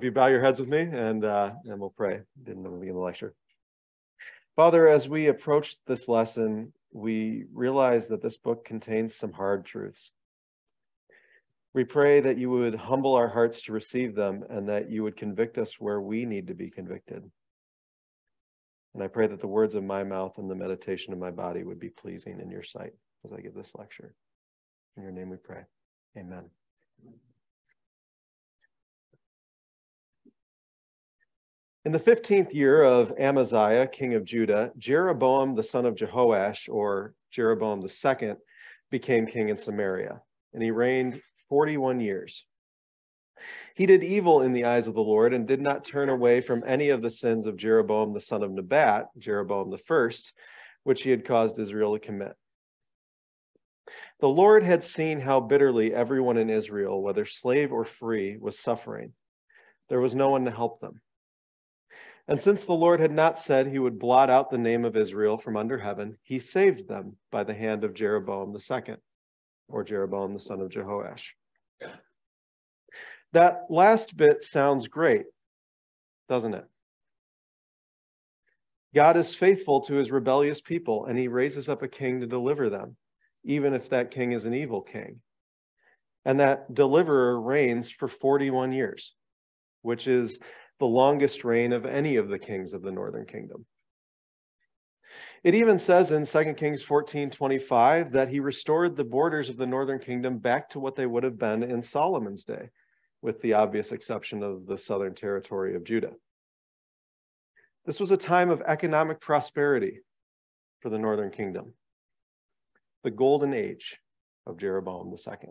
If you bow your heads with me and, uh, and we'll pray, then we'll begin the lecture. Father, as we approach this lesson, we realize that this book contains some hard truths. We pray that you would humble our hearts to receive them and that you would convict us where we need to be convicted. And I pray that the words of my mouth and the meditation of my body would be pleasing in your sight as I give this lecture. In your name we pray. Amen. In the 15th year of Amaziah, king of Judah, Jeroboam the son of Jehoash, or Jeroboam II, became king in Samaria, and he reigned 41 years. He did evil in the eyes of the Lord and did not turn away from any of the sins of Jeroboam the son of Nebat, Jeroboam the first, which he had caused Israel to commit. The Lord had seen how bitterly everyone in Israel, whether slave or free, was suffering. There was no one to help them. And since the Lord had not said he would blot out the name of Israel from under heaven, he saved them by the hand of Jeroboam the second, or Jeroboam the son of Jehoash. That last bit sounds great, doesn't it? God is faithful to his rebellious people, and he raises up a king to deliver them, even if that king is an evil king. And that deliverer reigns for 41 years, which is the longest reign of any of the kings of the northern kingdom. It even says in 2 Kings 14 25 that he restored the borders of the northern kingdom back to what they would have been in Solomon's day, with the obvious exception of the southern territory of Judah. This was a time of economic prosperity for the northern kingdom, the golden age of Jeroboam II.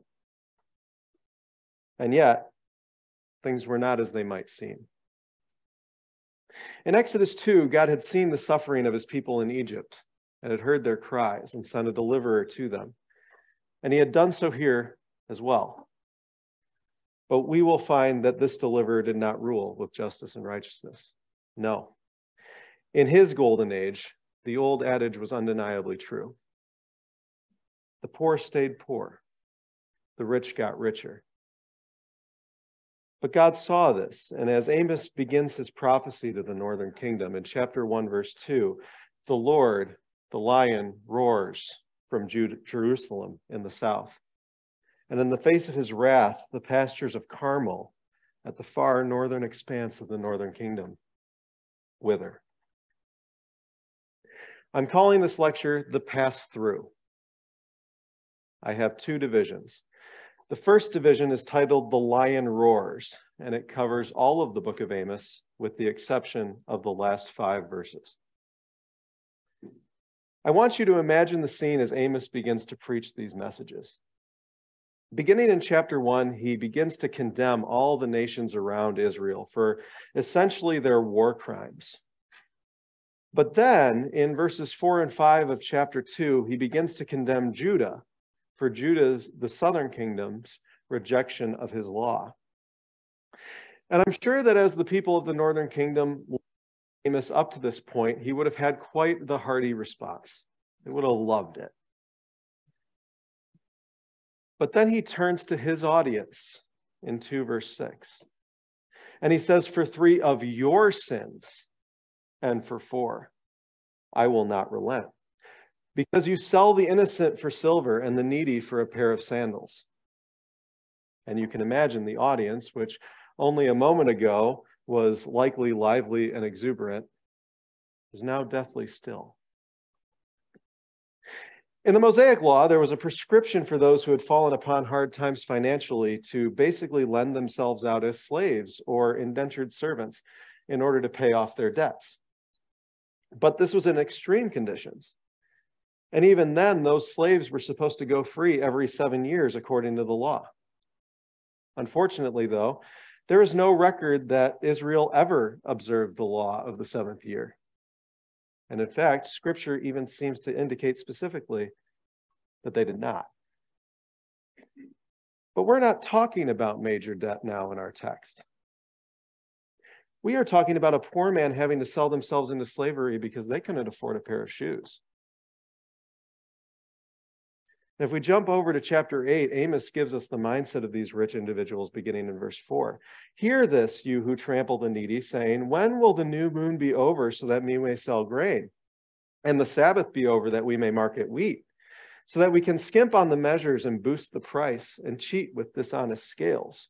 And yet, things were not as they might seem. In Exodus 2, God had seen the suffering of his people in Egypt and had heard their cries and sent a deliverer to them. And he had done so here as well. But we will find that this deliverer did not rule with justice and righteousness. No. In his golden age, the old adage was undeniably true. The poor stayed poor, the rich got richer. But God saw this, and as Amos begins his prophecy to the northern kingdom in chapter 1, verse 2, the Lord, the lion, roars from Jerusalem in the south. And in the face of his wrath, the pastures of Carmel at the far northern expanse of the northern kingdom wither. I'm calling this lecture the pass through. I have two divisions. The first division is titled The Lion Roars, and it covers all of the book of Amos with the exception of the last five verses. I want you to imagine the scene as Amos begins to preach these messages. Beginning in chapter one, he begins to condemn all the nations around Israel for essentially their war crimes. But then in verses four and five of chapter two, he begins to condemn Judah for Judah's, the southern kingdom's, rejection of his law. And I'm sure that as the people of the northern kingdom, Amos up to this point, he would have had quite the hearty response. They would have loved it. But then he turns to his audience in 2 verse 6. And he says, For three of your sins, and for four, I will not relent because you sell the innocent for silver and the needy for a pair of sandals. And you can imagine the audience, which only a moment ago was likely lively and exuberant, is now deathly still. In the Mosaic Law, there was a prescription for those who had fallen upon hard times financially to basically lend themselves out as slaves or indentured servants in order to pay off their debts. But this was in extreme conditions. And even then, those slaves were supposed to go free every seven years according to the law. Unfortunately, though, there is no record that Israel ever observed the law of the seventh year. And in fact, scripture even seems to indicate specifically that they did not. But we're not talking about major debt now in our text. We are talking about a poor man having to sell themselves into slavery because they couldn't afford a pair of shoes. If we jump over to chapter 8, Amos gives us the mindset of these rich individuals beginning in verse 4. Hear this, you who trample the needy, saying, When will the new moon be over so that we may sell grain? And the Sabbath be over that we may market wheat? So that we can skimp on the measures and boost the price and cheat with dishonest scales.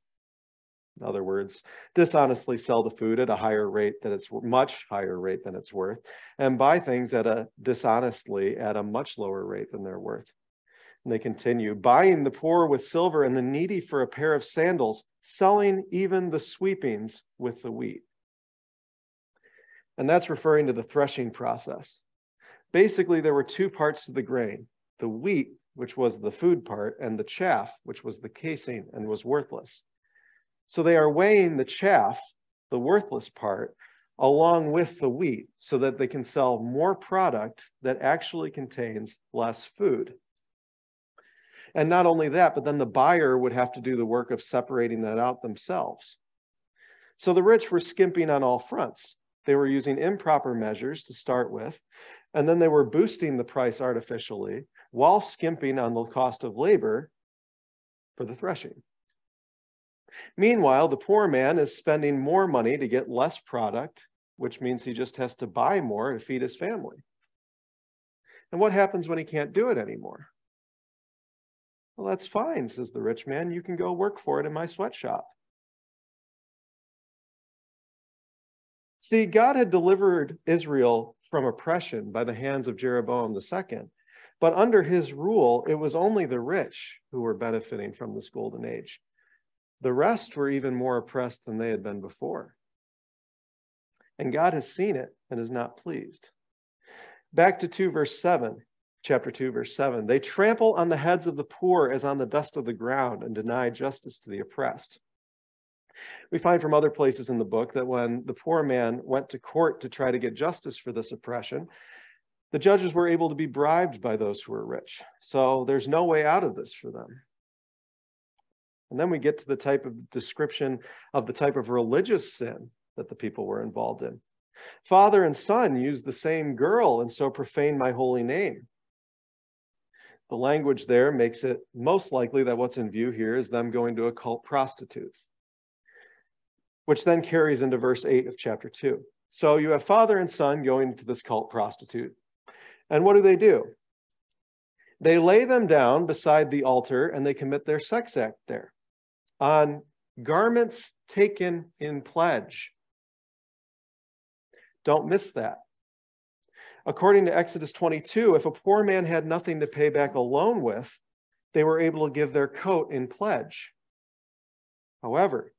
In other words, dishonestly sell the food at a higher rate than it's much higher rate than it's worth, and buy things at a dishonestly at a much lower rate than they're worth. And they continue, buying the poor with silver and the needy for a pair of sandals, selling even the sweepings with the wheat. And that's referring to the threshing process. Basically, there were two parts to the grain the wheat, which was the food part, and the chaff, which was the casing and was worthless. So they are weighing the chaff, the worthless part, along with the wheat so that they can sell more product that actually contains less food. And not only that, but then the buyer would have to do the work of separating that out themselves. So the rich were skimping on all fronts. They were using improper measures to start with, and then they were boosting the price artificially while skimping on the cost of labor for the threshing. Meanwhile, the poor man is spending more money to get less product, which means he just has to buy more to feed his family. And what happens when he can't do it anymore? Well, that's fine, says the rich man. You can go work for it in my sweatshop. See, God had delivered Israel from oppression by the hands of Jeroboam II. But under his rule, it was only the rich who were benefiting from this golden age. The rest were even more oppressed than they had been before. And God has seen it and is not pleased. Back to 2 verse 7 chapter 2, verse 7. They trample on the heads of the poor as on the dust of the ground and deny justice to the oppressed. We find from other places in the book that when the poor man went to court to try to get justice for this oppression, the judges were able to be bribed by those who were rich. So there's no way out of this for them. And then we get to the type of description of the type of religious sin that the people were involved in. Father and son used the same girl and so profane my holy name. The language there makes it most likely that what's in view here is them going to a cult prostitute, which then carries into verse 8 of chapter 2. So you have father and son going to this cult prostitute. And what do they do? They lay them down beside the altar and they commit their sex act there on garments taken in pledge. Don't miss that. According to Exodus 22, if a poor man had nothing to pay back a loan with, they were able to give their coat in pledge. However,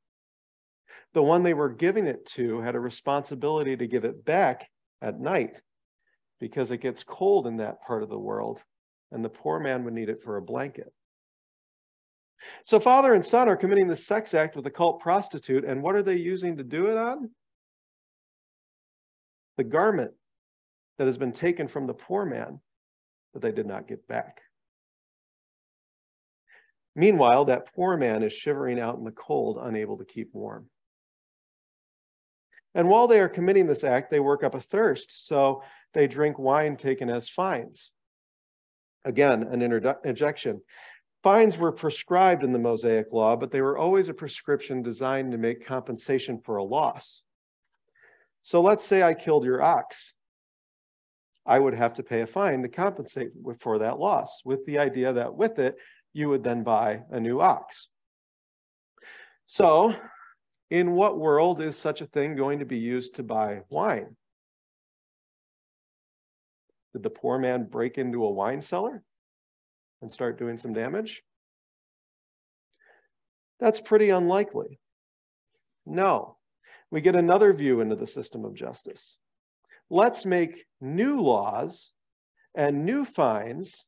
the one they were giving it to had a responsibility to give it back at night because it gets cold in that part of the world, and the poor man would need it for a blanket. So, father and son are committing the sex act with a cult prostitute, and what are they using to do it on? The garment that has been taken from the poor man that they did not get back. Meanwhile, that poor man is shivering out in the cold, unable to keep warm. And while they are committing this act, they work up a thirst, so they drink wine taken as fines. Again, an interjection. Fines were prescribed in the Mosaic law, but they were always a prescription designed to make compensation for a loss. So let's say I killed your ox. I would have to pay a fine to compensate for that loss, with the idea that with it, you would then buy a new ox. So, in what world is such a thing going to be used to buy wine? Did the poor man break into a wine cellar and start doing some damage? That's pretty unlikely. No. We get another view into the system of justice let's make new laws and new fines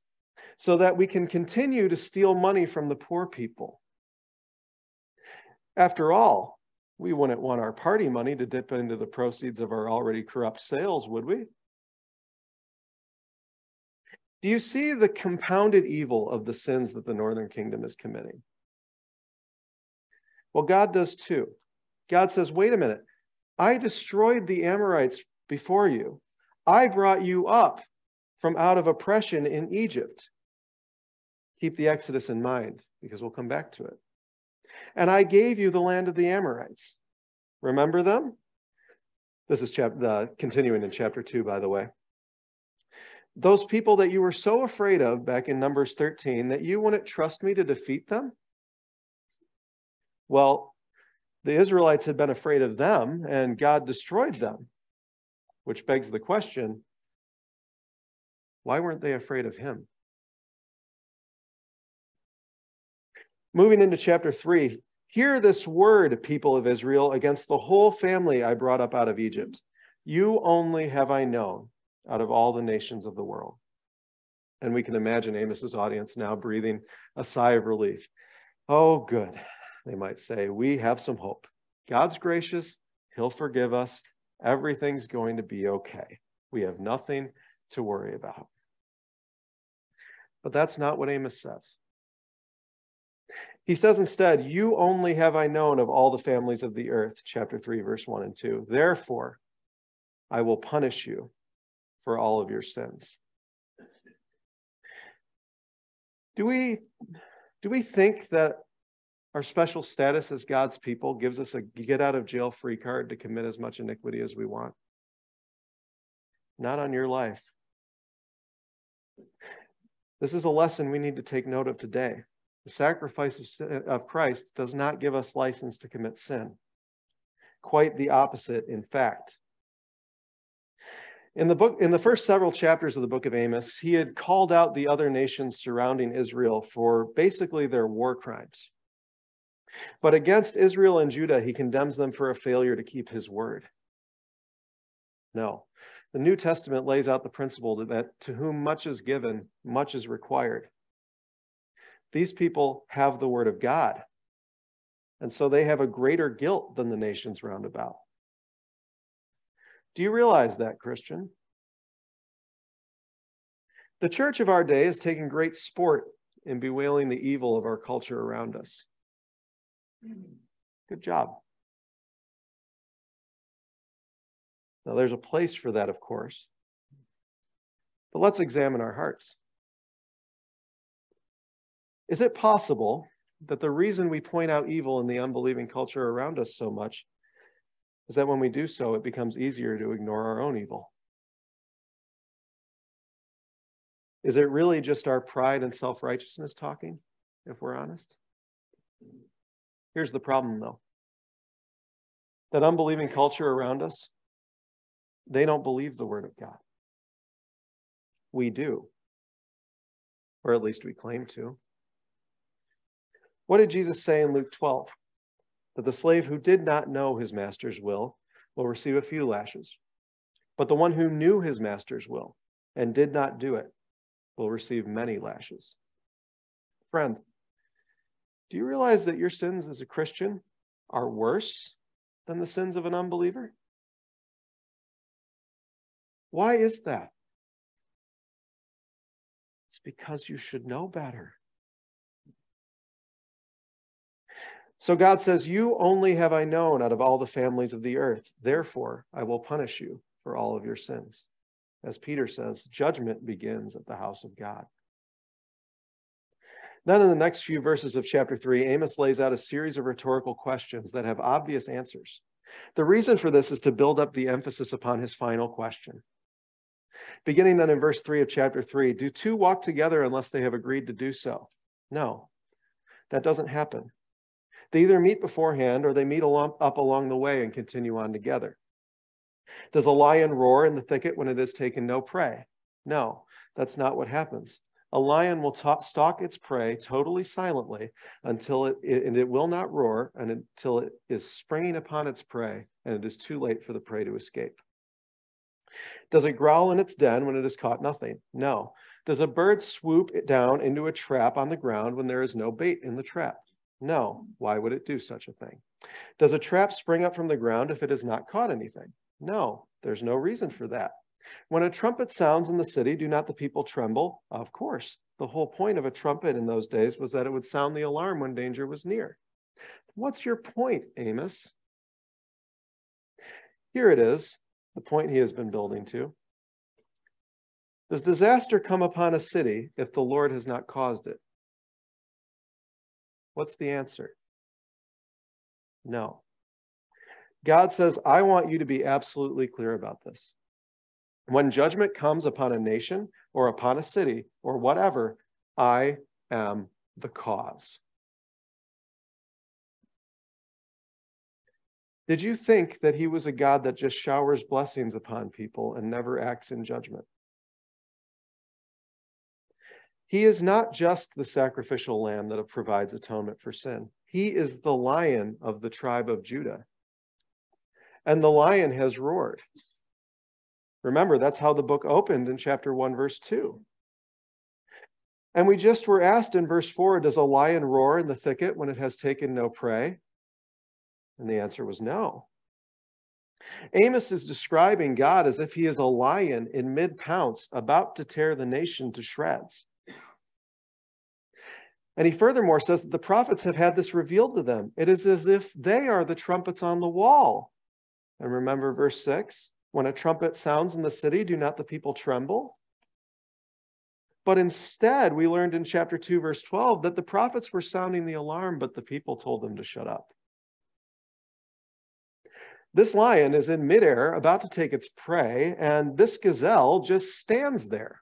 so that we can continue to steal money from the poor people. After all, we wouldn't want our party money to dip into the proceeds of our already corrupt sales, would we? Do you see the compounded evil of the sins that the northern kingdom is committing? Well, God does too. God says, wait a minute, I destroyed the Amorites before you. I brought you up from out of oppression in Egypt. Keep the Exodus in mind because we'll come back to it. And I gave you the land of the Amorites. Remember them? This is chap- the, continuing in chapter 2, by the way. Those people that you were so afraid of back in Numbers 13 that you wouldn't trust me to defeat them? Well, the Israelites had been afraid of them and God destroyed them, which begs the question why weren't they afraid of him? Moving into chapter 3, hear this word, people of Israel, against the whole family I brought up out of Egypt. You only have I known out of all the nations of the world. And we can imagine Amos's audience now breathing a sigh of relief. Oh, good, they might say. We have some hope. God's gracious, He'll forgive us. Everything's going to be okay. We have nothing to worry about. But that's not what Amos says. He says instead, You only have I known of all the families of the earth, chapter 3, verse 1 and 2. Therefore, I will punish you for all of your sins. Do we, do we think that our special status as God's people gives us a get out of jail free card to commit as much iniquity as we want? Not on your life. This is a lesson we need to take note of today. The sacrifice of, sin, uh, of Christ does not give us license to commit sin. Quite the opposite, in fact. In the book, in the first several chapters of the book of Amos, he had called out the other nations surrounding Israel for basically their war crimes. But against Israel and Judah, he condemns them for a failure to keep his word. No. The New Testament lays out the principle that to whom much is given, much is required. These people have the word of God. And so they have a greater guilt than the nations round about. Do you realize that, Christian? The church of our day is taking great sport in bewailing the evil of our culture around us. Good job. Now, there's a place for that, of course. But let's examine our hearts. Is it possible that the reason we point out evil in the unbelieving culture around us so much is that when we do so, it becomes easier to ignore our own evil? Is it really just our pride and self righteousness talking, if we're honest? Here's the problem, though that unbelieving culture around us, they don't believe the word of God. We do, or at least we claim to. What did Jesus say in Luke 12? That the slave who did not know his master's will will receive a few lashes, but the one who knew his master's will and did not do it will receive many lashes. Friend, do you realize that your sins as a Christian are worse than the sins of an unbeliever? Why is that? It's because you should know better. So God says, You only have I known out of all the families of the earth. Therefore, I will punish you for all of your sins. As Peter says, judgment begins at the house of God. Then, in the next few verses of chapter 3, Amos lays out a series of rhetorical questions that have obvious answers. The reason for this is to build up the emphasis upon his final question. Beginning then in verse 3 of chapter 3 Do two walk together unless they have agreed to do so? No, that doesn't happen. They either meet beforehand or they meet along, up along the way and continue on together. Does a lion roar in the thicket when it has taken no prey? No, that's not what happens. A lion will ta- stalk its prey totally silently until it, it, and it will not roar and until it is springing upon its prey and it is too late for the prey to escape. Does it growl in its den when it has caught nothing? No. Does a bird swoop down into a trap on the ground when there is no bait in the trap? No. Why would it do such a thing? Does a trap spring up from the ground if it has not caught anything? No, there's no reason for that. When a trumpet sounds in the city, do not the people tremble? Of course. The whole point of a trumpet in those days was that it would sound the alarm when danger was near. What's your point, Amos? Here it is, the point he has been building to. Does disaster come upon a city if the Lord has not caused it? What's the answer? No. God says, I want you to be absolutely clear about this. When judgment comes upon a nation or upon a city or whatever, I am the cause. Did you think that he was a God that just showers blessings upon people and never acts in judgment? He is not just the sacrificial lamb that provides atonement for sin. He is the lion of the tribe of Judah. And the lion has roared. Remember, that's how the book opened in chapter 1, verse 2. And we just were asked in verse 4 Does a lion roar in the thicket when it has taken no prey? And the answer was no. Amos is describing God as if he is a lion in mid pounce, about to tear the nation to shreds. And he furthermore says that the prophets have had this revealed to them. It is as if they are the trumpets on the wall. And remember verse 6 when a trumpet sounds in the city, do not the people tremble? But instead, we learned in chapter 2, verse 12, that the prophets were sounding the alarm, but the people told them to shut up. This lion is in midair, about to take its prey, and this gazelle just stands there,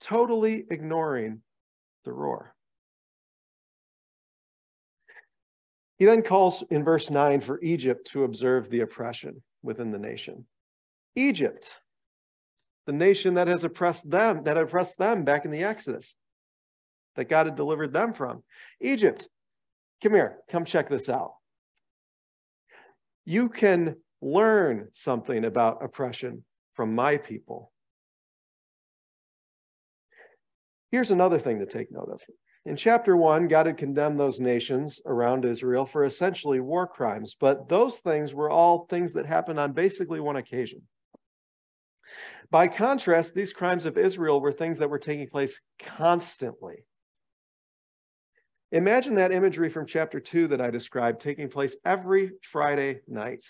totally ignoring the roar. He then calls in verse 9 for Egypt to observe the oppression within the nation. Egypt, the nation that has oppressed them, that oppressed them back in the Exodus, that God had delivered them from. Egypt, come here, come check this out. You can learn something about oppression from my people. Here's another thing to take note of. In chapter one, God had condemned those nations around Israel for essentially war crimes, but those things were all things that happened on basically one occasion. By contrast, these crimes of Israel were things that were taking place constantly. Imagine that imagery from chapter 2 that I described taking place every Friday night.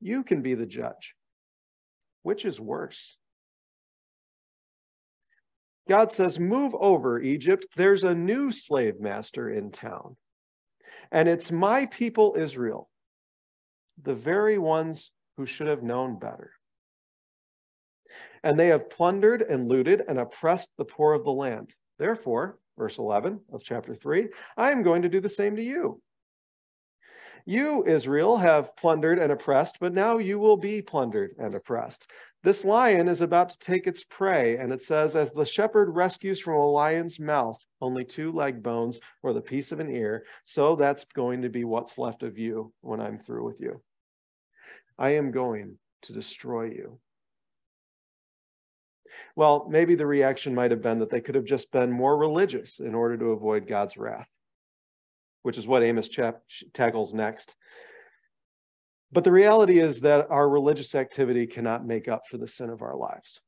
You can be the judge. Which is worse? God says, Move over, Egypt. There's a new slave master in town. And it's my people, Israel, the very ones who should have known better. And they have plundered and looted and oppressed the poor of the land. Therefore, verse 11 of chapter 3, I am going to do the same to you. You, Israel, have plundered and oppressed, but now you will be plundered and oppressed. This lion is about to take its prey, and it says, As the shepherd rescues from a lion's mouth only two leg bones or the piece of an ear, so that's going to be what's left of you when I'm through with you. I am going to destroy you. Well, maybe the reaction might have been that they could have just been more religious in order to avoid God's wrath, which is what Amos chap- tackles next. But the reality is that our religious activity cannot make up for the sin of our lives.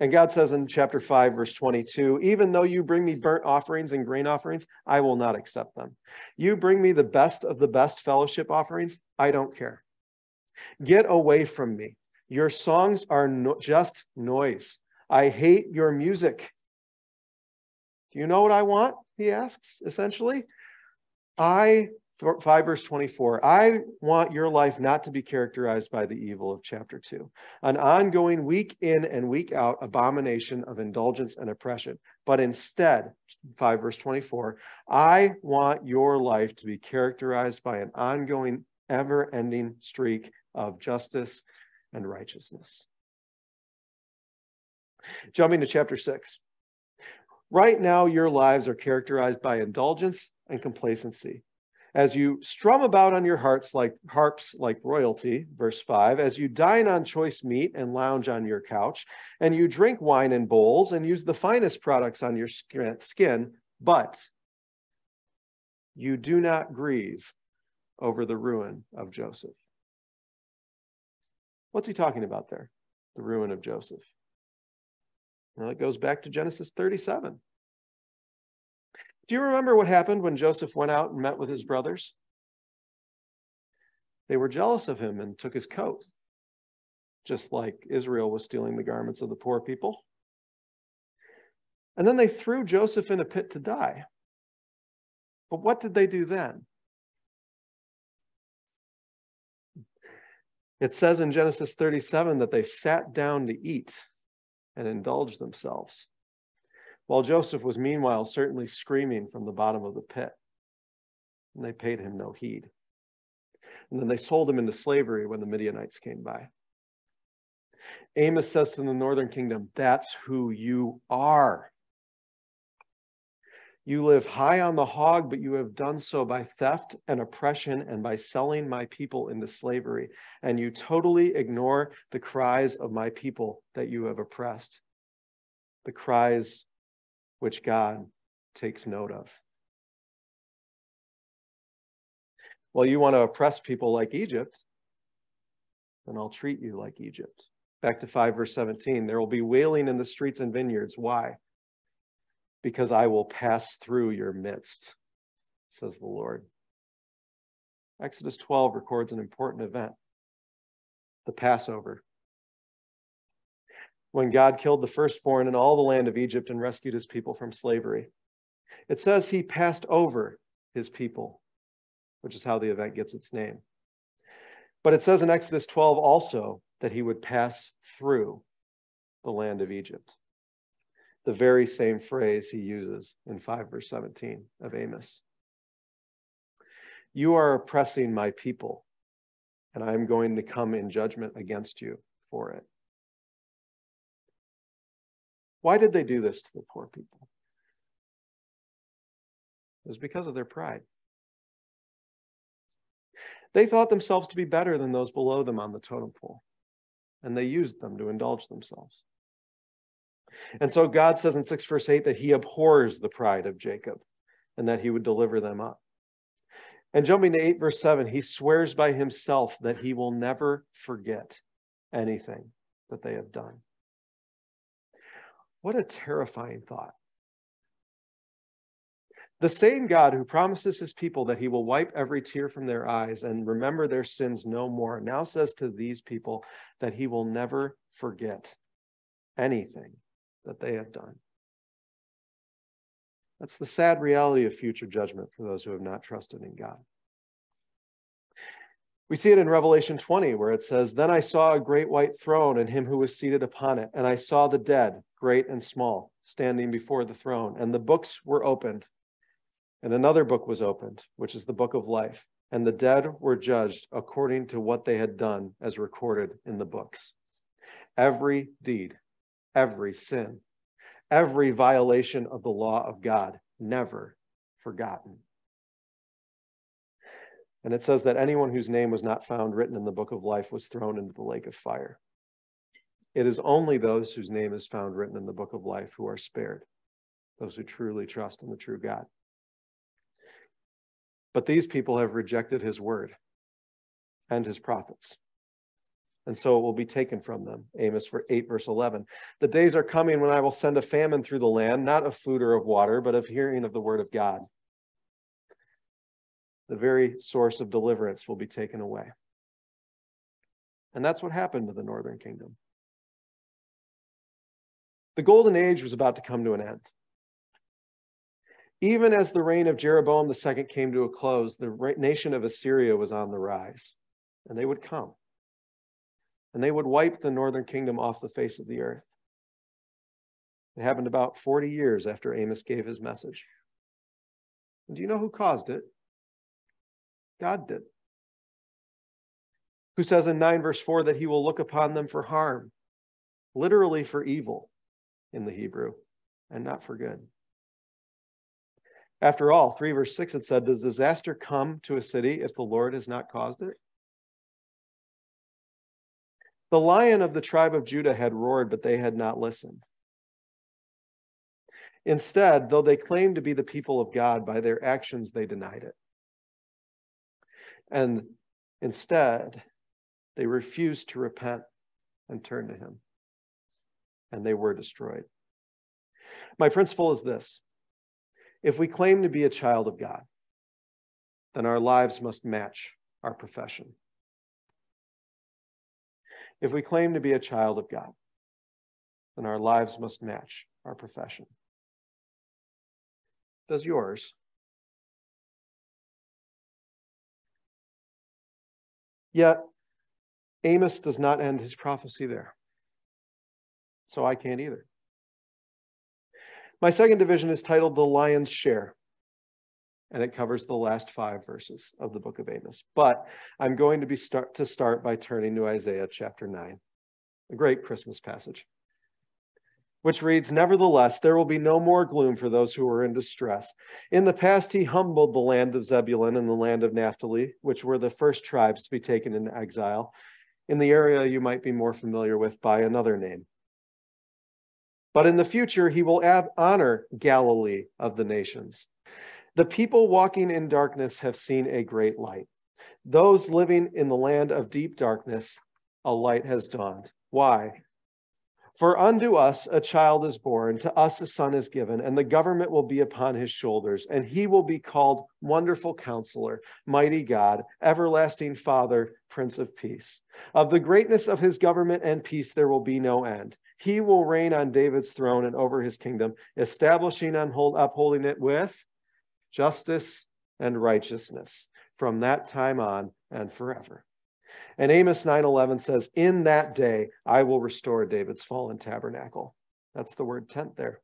And God says in chapter 5, verse 22 Even though you bring me burnt offerings and grain offerings, I will not accept them. You bring me the best of the best fellowship offerings, I don't care. Get away from me. Your songs are no- just noise. I hate your music. Do you know what I want? He asks, essentially. I 5 verse 24 i want your life not to be characterized by the evil of chapter 2 an ongoing week in and week out abomination of indulgence and oppression but instead 5 verse 24 i want your life to be characterized by an ongoing ever ending streak of justice and righteousness. Jumping to chapter 6 right now your lives are characterized by indulgence and complacency. As you strum about on your hearts like harps like royalty, verse 5, as you dine on choice meat and lounge on your couch, and you drink wine in bowls and use the finest products on your skin, but you do not grieve over the ruin of Joseph. What's he talking about there? The ruin of Joseph. Well, it goes back to Genesis 37. Do you remember what happened when Joseph went out and met with his brothers? They were jealous of him and took his coat, just like Israel was stealing the garments of the poor people. And then they threw Joseph in a pit to die. But what did they do then? It says in Genesis 37 that they sat down to eat and indulge themselves, while Joseph was meanwhile certainly screaming from the bottom of the pit. And they paid him no heed. And then they sold him into slavery when the Midianites came by. Amos says to the northern kingdom, That's who you are. You live high on the hog, but you have done so by theft and oppression and by selling my people into slavery. And you totally ignore the cries of my people that you have oppressed, the cries which God takes note of. Well, you want to oppress people like Egypt, then I'll treat you like Egypt. Back to 5 verse 17. There will be wailing in the streets and vineyards. Why? Because I will pass through your midst, says the Lord. Exodus 12 records an important event the Passover. When God killed the firstborn in all the land of Egypt and rescued his people from slavery, it says he passed over his people, which is how the event gets its name. But it says in Exodus 12 also that he would pass through the land of Egypt the very same phrase he uses in 5 verse 17 of Amos. You are oppressing my people, and I am going to come in judgment against you for it. Why did they do this to the poor people? It was because of their pride. They thought themselves to be better than those below them on the totem pole, and they used them to indulge themselves. And so God says in 6 verse 8 that he abhors the pride of Jacob and that he would deliver them up. And jumping to 8 verse 7, he swears by himself that he will never forget anything that they have done. What a terrifying thought. The same God who promises his people that he will wipe every tear from their eyes and remember their sins no more now says to these people that he will never forget anything that they have done. That's the sad reality of future judgment for those who have not trusted in God. We see it in Revelation 20, where it says, Then I saw a great white throne and him who was seated upon it, and I saw the dead, great and small, standing before the throne, and the books were opened. And another book was opened, which is the book of life. And the dead were judged according to what they had done, as recorded in the books. Every deed every sin, every violation of the law of God, never forgotten. And it says that anyone whose name was not found written in the book of life was thrown into the lake of fire. It is only those whose name is found written in the book of life who are spared, those who truly trust in the true God. But these people have rejected his word and his prophets and so it will be taken from them. Amos 8, verse 11. The days are coming when I will send a famine through the land, not of food or of water, but of hearing of the word of God. The very source of deliverance will be taken away. And that's what happened to the northern kingdom. The golden age was about to come to an end. Even as the reign of Jeroboam II came to a close, the nation of Assyria was on the rise, and they would come and they would wipe the northern kingdom off the face of the earth. It happened about 40 years after Amos gave his message. And do you know who caused it? God did. Who says in 9 verse 4 that he will look upon them for harm, literally for evil in the Hebrew, and not for good. After all, 3 verse 6 it said, Does disaster come to a city if the Lord has not caused it? The lion of the tribe of Judah had roared, but they had not listened. Instead, though they claimed to be the people of God, by their actions they denied it. And instead, they refused to repent and turn to Him. And they were destroyed. My principle is this if we claim to be a child of God, then our lives must match our profession if we claim to be a child of God, then our lives must match our profession. does yours. Yet, Amos does not end his prophecy there. So I can't either. My second division is titled The Lion's Share, and it covers the last five verses of the book of Amos. But I'm going to be start to start by turning to Isaiah chapter 9, a great Christmas passage, which reads, Nevertheless, there will be no more gloom for those who are in distress. In the past, he humbled the land of Zebulun and the land of Naphtali, which were the first tribes to be taken into exile, in the area you might be more familiar with by another name. But in the future, he will add, honor Galilee of the nations. The people walking in darkness have seen a great light. Those living in the land of deep darkness, a light has dawned. Why? For unto us a child is born, to us a son is given, and the government will be upon his shoulders, and he will be called Wonderful Counselor, Mighty God, Everlasting Father, Prince of Peace. Of the greatness of his government and peace there will be no end. He will reign on David's throne and over his kingdom, establishing and upholding it with justice and righteousness from that time on and forever. And Amos 9:11 says, "In that day I will restore David's fallen tabernacle." That's the word tent there.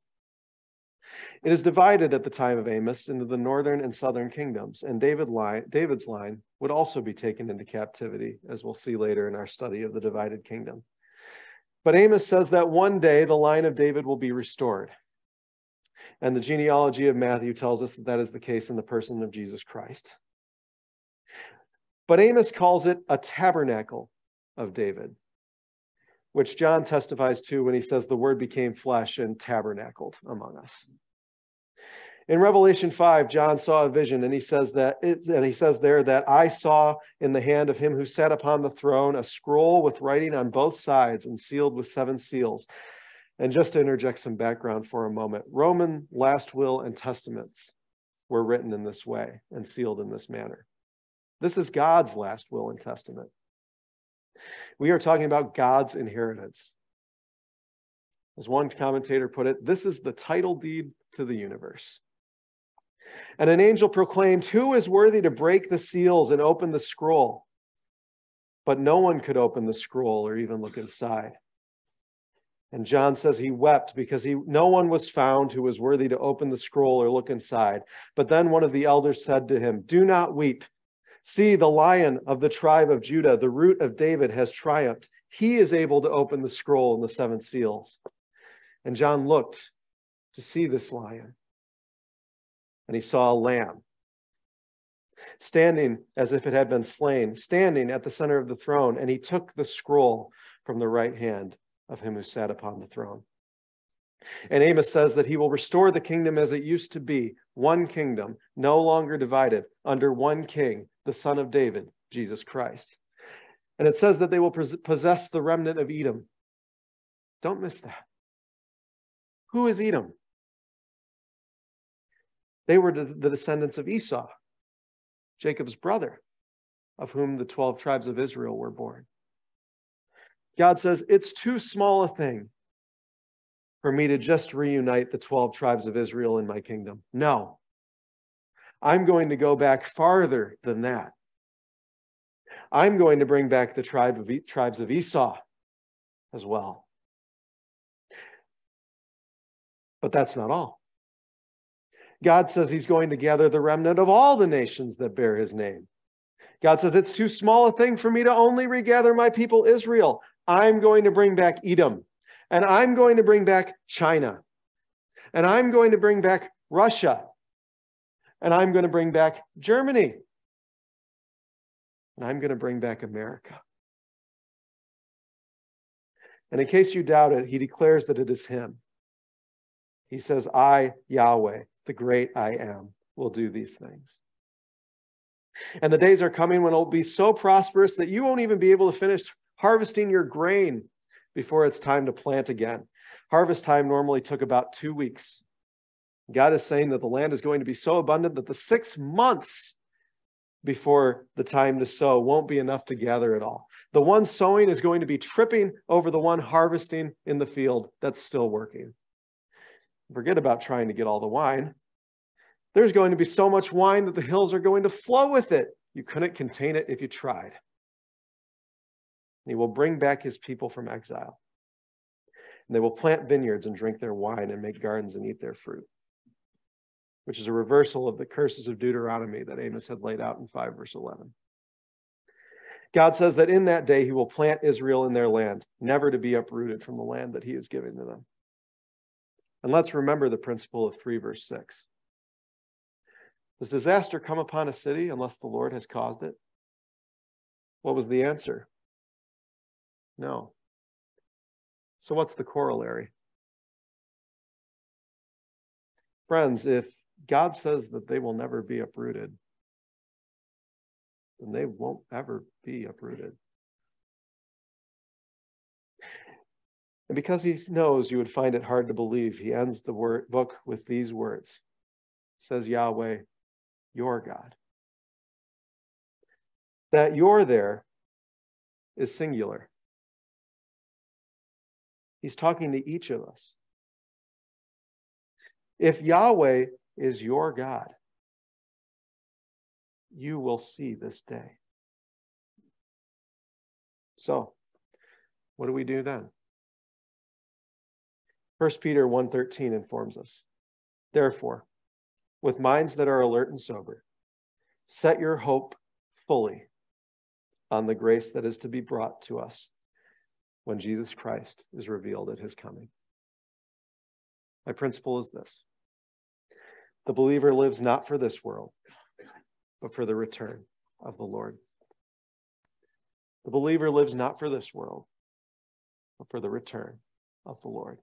It is divided at the time of Amos into the northern and southern kingdoms, and David line, David's line would also be taken into captivity, as we'll see later in our study of the divided kingdom. But Amos says that one day the line of David will be restored. And the genealogy of Matthew tells us that that is the case in the person of Jesus Christ. But Amos calls it a tabernacle of David, which John testifies to when he says the word became flesh and tabernacled among us. In Revelation 5, John saw a vision, and he says that it, and he says there that I saw in the hand of him who sat upon the throne a scroll with writing on both sides and sealed with seven seals. And just to interject some background for a moment, Roman last will and testaments were written in this way and sealed in this manner. This is God's last will and testament. We are talking about God's inheritance. As one commentator put it, this is the title deed to the universe. And an angel proclaimed, Who is worthy to break the seals and open the scroll? But no one could open the scroll or even look inside. And John says he wept because he no one was found who was worthy to open the scroll or look inside. But then one of the elders said to him, Do not weep. See, the lion of the tribe of Judah, the root of David, has triumphed. He is able to open the scroll and the seven seals. And John looked to see this lion and he saw a lamb standing as if it had been slain, standing at the center of the throne, and he took the scroll from the right hand of him who sat upon the throne. And Amos says that he will restore the kingdom as it used to be, one kingdom, no longer divided, under one king, the son of David, Jesus Christ. And it says that they will possess the remnant of Edom. Don't miss that. Who is Edom? They were the descendants of Esau, Jacob's brother, of whom the 12 tribes of Israel were born. God says, It's too small a thing for me to just reunite the 12 tribes of Israel in my kingdom. No, I'm going to go back farther than that. I'm going to bring back the tribe of, tribes of Esau as well. But that's not all. God says he's going to gather the remnant of all the nations that bear his name. God says, It's too small a thing for me to only regather my people Israel. I'm going to bring back Edom, and I'm going to bring back China, and I'm going to bring back Russia, and I'm going to bring back Germany, and I'm going to bring back America. And in case you doubt it, he declares that it is him. He says, I, Yahweh, the great I am, will do these things. And the days are coming when it'll be so prosperous that you won't even be able to finish harvesting your grain before it's time to plant again. Harvest time normally took about two weeks. God is saying that the land is going to be so abundant that the six months before the time to sow won't be enough to gather it all. The one sowing is going to be tripping over the one harvesting in the field that's still working. Forget about trying to get all the wine. There's going to be so much wine that the hills are going to flow with it. You couldn't contain it if you tried. And he will bring back his people from exile. And they will plant vineyards and drink their wine and make gardens and eat their fruit, which is a reversal of the curses of Deuteronomy that Amos had laid out in 5 verse 11. God says that in that day he will plant Israel in their land, never to be uprooted from the land that he is giving to them. And let's remember the principle of 3 verse 6. Does disaster come upon a city unless the Lord has caused it? What was the answer? No. So, what's the corollary? Friends, if God says that they will never be uprooted, then they won't ever be uprooted. And because he knows you would find it hard to believe, he ends the word, book with these words. Says Yahweh, your God. That you're there is singular. He's talking to each of us. If Yahweh is your God, you will see this day. So, what do we do then? 1 Peter 1:13 informs us. Therefore, with minds that are alert and sober. Set your hope fully on the grace that is to be brought to us when Jesus Christ is revealed at his coming. My principle is this the believer lives not for this world, but for the return of the Lord. The believer lives not for this world, but for the return of the Lord.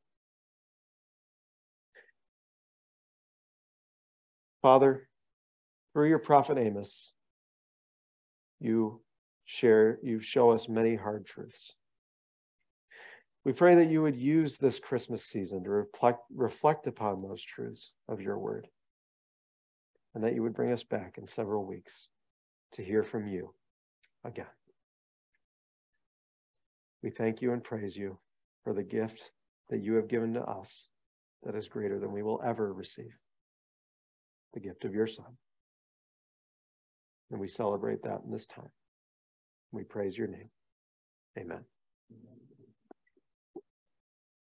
Father, through your prophet Amos, you share, you show us many hard truths. We pray that you would use this Christmas season to reflect, reflect upon those truths of your word, and that you would bring us back in several weeks to hear from you again. We thank you and praise you for the gift that you have given to us that is greater than we will ever receive the gift of your Son. And we celebrate that in this time. We praise your name. Amen.